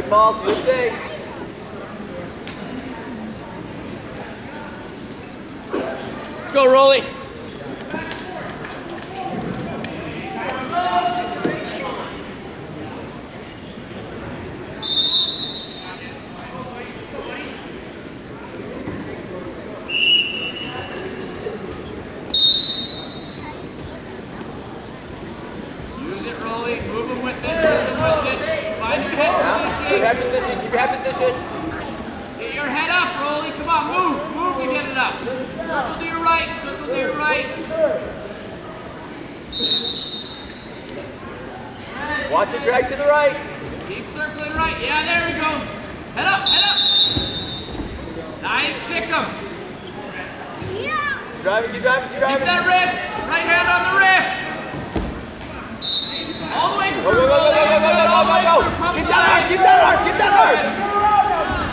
Paul. Do your thing. Let's go, Rolly. Use it, Rolly. Move him with it. Move him with it. Find your head ah, Keep position. your head position. Keep your head position. Get your head up, Rolly. Come on, move. Move to get it up. Circle to your right. Circle to your right. Watch it drag to the right. Keep circling right. Yeah, there we go. Head up, head up. Nice. Stick him. Driving, keep driving, keep driving. Keep driving. that wrist. Right hand on the wrist. All the way Go, through. go, go, go, go, go, go, go, go, go, go. The that hard, keep that hard, keep that hard.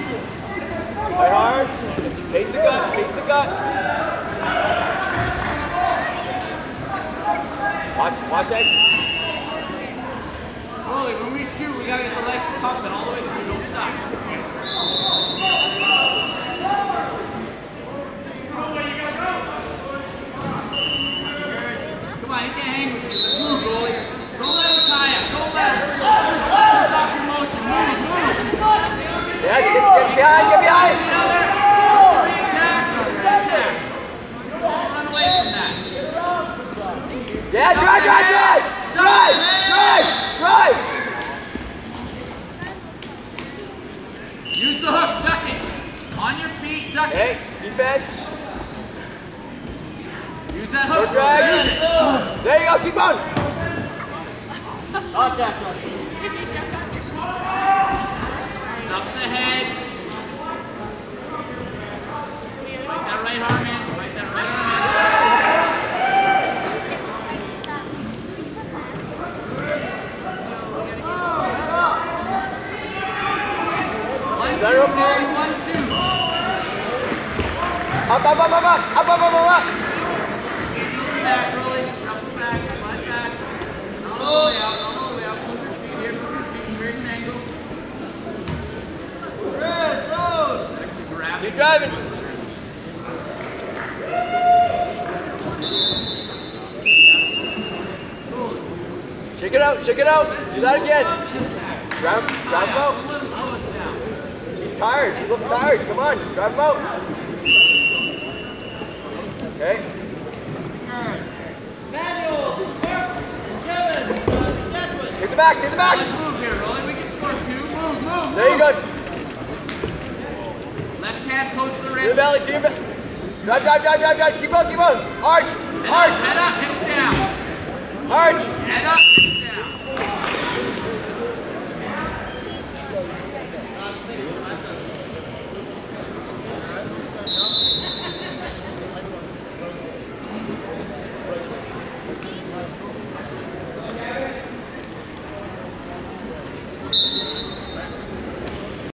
Play hard. Face the gut, face the gut. Watch, watch it. Rolly, when we shoot, we gotta get the legs pumping all the way through. Don't stop. On, you can't hang with me. Move, Rolly. Don't let him tie up. Don't let him. Stop your motion. Move, move. Yes, get, get behind, get behind. The other. Three attacks. Three attacks. Don't run away from that. Yeah, drive, drive, drive. Drive, drive, drive. Use the hook. Duck it. On your feet. Duck it. Hey, defense. Use that hook. drag. Use it. There you go, keep on. Up the head. Fight that right arm in. Fight that right arm in. Better up series. one, two. Up, up, up, up, up, up, up, up, up, up. Back, Rolly. Shuffle back. Slide back. Not grab. Shake it out, shake it out. Do that again. Drive, drive him out. He's tired. He looks tired. Come on, drive him out. Okay. Take the back, take the back. Move here, Rolly. We can score two. Move, move. There you go. Left hand close to the To your wrist. belly, to your belly. Drive, drive, drive, drive, drive. Keep on, keep on. Arch, Head up, head up, hips down. arch.